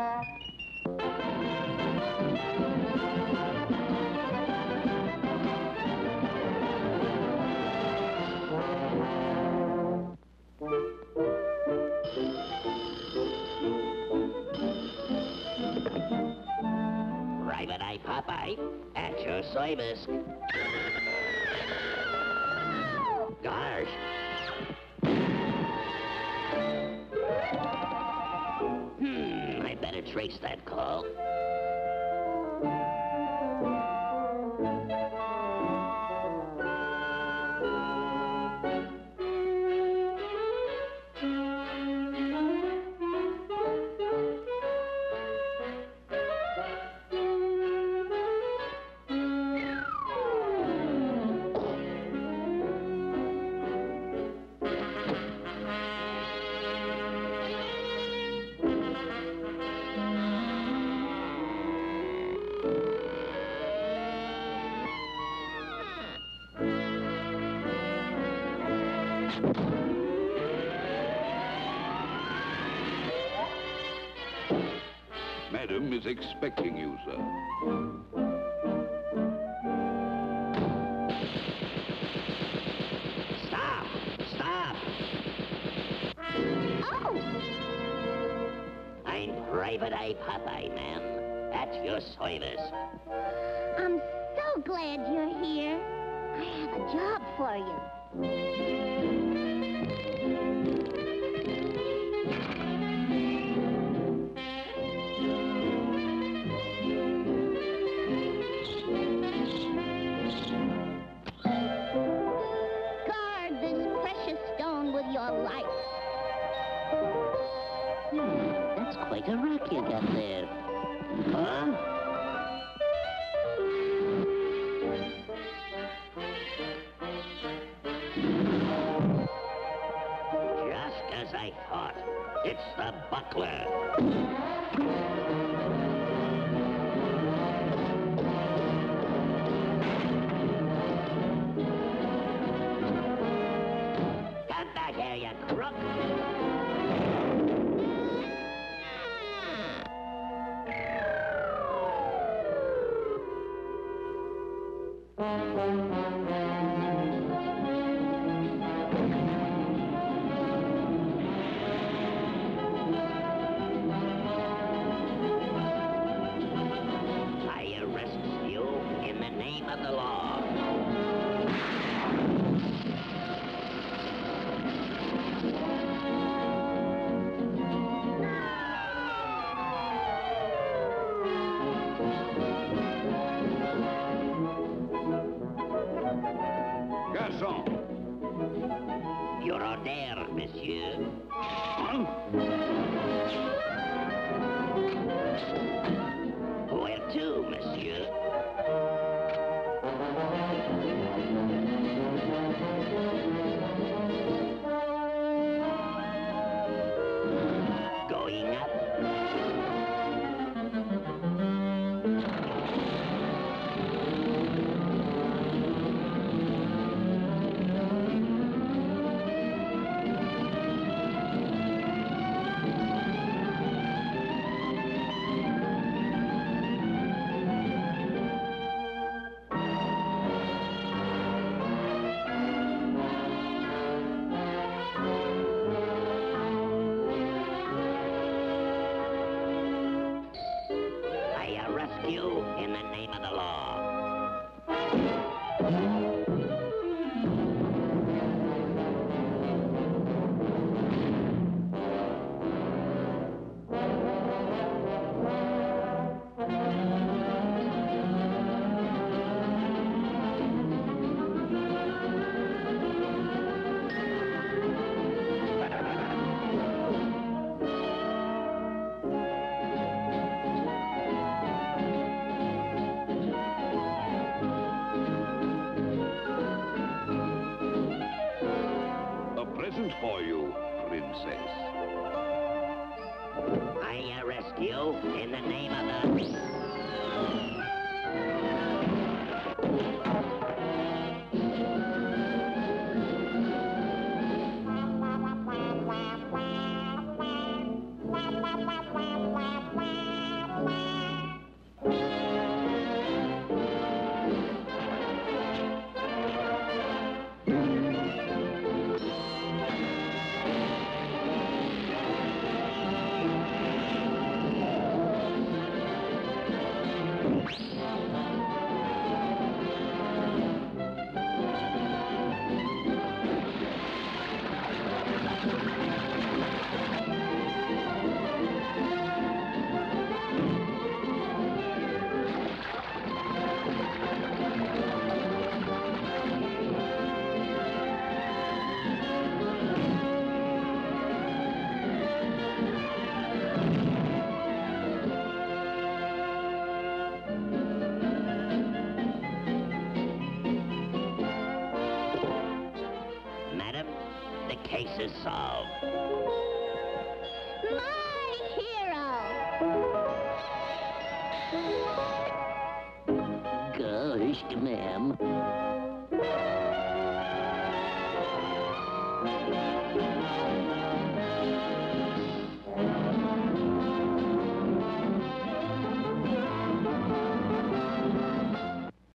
Private Popeye, at your service. Gosh. Hmm, I better trace that call. Madam is expecting you, sir. Stop! Stop! Oh! I'm Private Eye Popeye, ma'am. At your service. I'm so glad you're here. I have a job for you. Quite a there. Huh? Just as I thought. It's the buckler. Order, says. Case is solved. My hero! Gosh, ma'am.